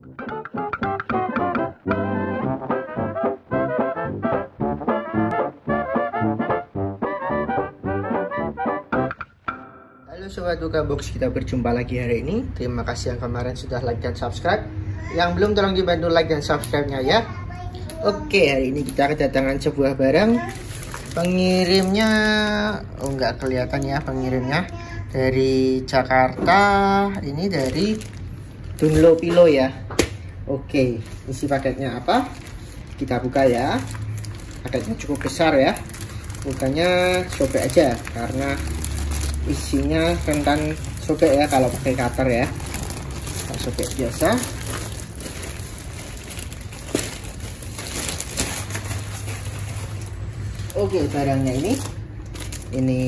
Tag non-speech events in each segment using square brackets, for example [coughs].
Halo Sobat Buka Box, kita berjumpa lagi hari ini. Terima kasih yang kemarin sudah like dan subscribe. Yang belum tolong dibantu like dan subscribe-nya ya. Oke, hari ini kita kedatangan sebuah barang. Pengirimnya Oh nggak kelihatan ya pengirimnya. Dari Jakarta Ini dari Dunlopilo ya Oke, isi paketnya apa? Kita buka ya. Paketnya cukup besar ya. Bukannya sobek aja Karena isinya rentan sobek ya kalau pakai cutter ya. Sobek biasa. Oke barangnya ini. Ini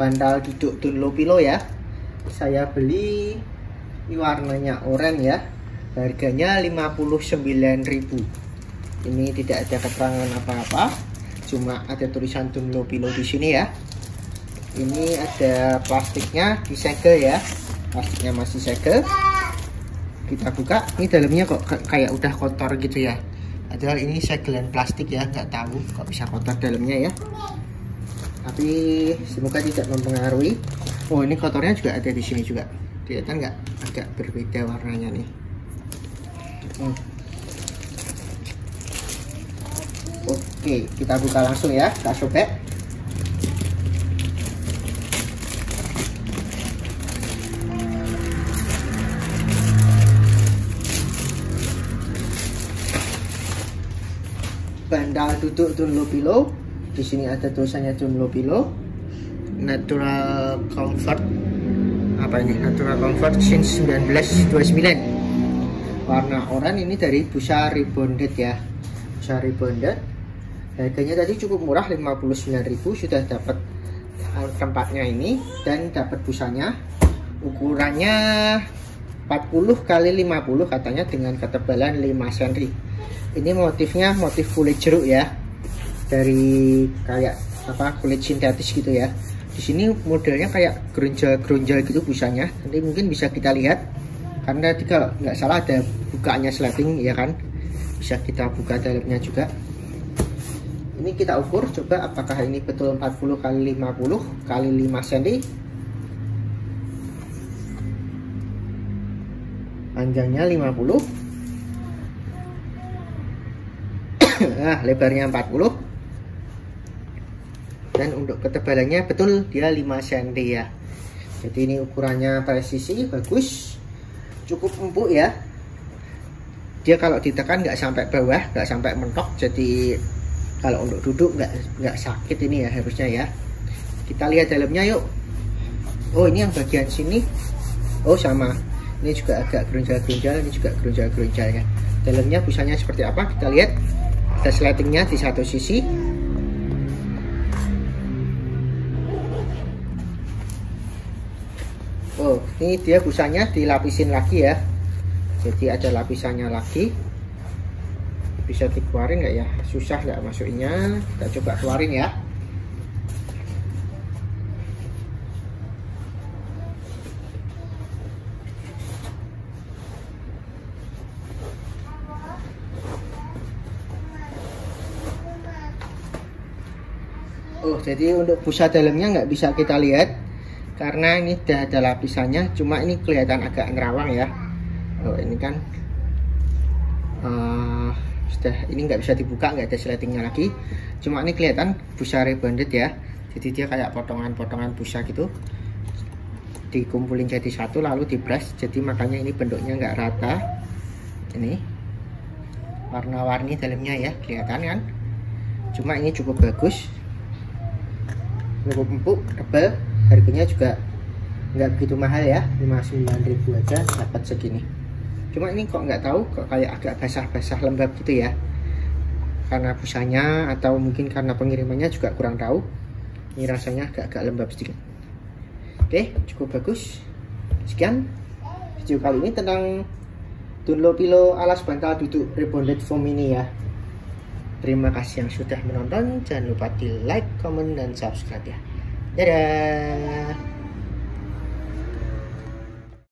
bantal duduk Dunlopilo ya. Saya beli ini warnanya oranye ya harganya 59.000 ini tidak ada keterangan apa-apa cuma ada tulisan Dunlopilo di sini ya. Ini ada plastiknya disegel ya. Plastiknya masih segel. Kita buka. Ini dalamnya kok kayak udah kotor gitu ya. Padahal ini segelan plastik ya nggak tahu kok bisa kotor dalamnya ya. Tapi semoga tidak mempengaruhi. Oh ini kotornya juga ada di sini juga. Kelihatan nggak? Agak berbeda warnanya nih oke kita buka langsung ya kita sobek bandal duduk Dunlopilo. Di sini ada tulisannya Dunlopilo. Natural Comfort apa ini? Natural Comfort since 1929. Warna oranye ini dari busa rebonded ya. Busa rebonded. Harganya tadi cukup murah 59.000 sudah dapat tempatnya ini dan dapat busanya. Ukurannya 40 kali 50 katanya dengan ketebalan 5 cm ini motifnya motif kulit jeruk ya dari kayak apa kulit sintetis gitu ya di sini modelnya kayak gerunjal-gerunjal gitu busanya nanti mungkin bisa kita lihat karena tadi kalau nggak salah ada bukanya slating ya kan? Bisa kita buka dalamnya juga. Ini kita ukur coba apakah ini betul 40 kali 50 kali 5 cm panjangnya 50 nah [coughs] lebarnya 40 dan untuk ketebalannya betul dia 5 cm ya. Jadi ini ukurannya presisi bagus cukup empuk ya. Dia kalau ditekan nggak sampai bawah nggak sampai mentok jadi kalau untuk duduk nggak nggak sakit ini ya harusnya ya. Kita lihat dalamnya yuk. Oh ini yang bagian sini. Oh sama. Ini juga agak gerunjal-gerunjal ini juga gerunjal-gerunjal ya. Dalamnya busanya seperti apa? Kita lihat. Ada sletingnya di satu sisi oh ini dia busanya dilapisin lagi ya. Jadi ada lapisannya lagi. Bisa dikeluarin nggak ya? Susah nggak masuknya kita coba keluarin ya. Oh, jadi untuk busa dalamnya nggak bisa kita lihat karena ini sudah ada lapisannya. Cuma ini kelihatan agak nerawang ya. Oh, ini kan uh, sudah ini nggak bisa dibuka, nggak ada sletingnya lagi. Cuma ini kelihatan busa rebonded ya. Jadi dia kayak potongan-potongan busa gitu dikumpulin jadi satu lalu di brush jadi makanya ini bentuknya nggak rata ini warna-warni dalamnya ya kelihatan kan cuma ini cukup bagus cukup empuk tebal harganya juga nggak begitu mahal ya 59.000 aja dapat segini. Cuma ini kok nggak tahu kok kayak agak basah-basah lembab gitu ya. Karena busanya atau mungkin karena pengirimannya juga kurang tahu. Ini rasanya agak-agak lembab sedikit. Oke cukup bagus. Sekian video kali ini tentang Dunlopilo alas bantal duduk rebonded foam ini ya. Terima kasih yang sudah menonton. Jangan lupa di like, comment, dan subscribe ya. Dadah.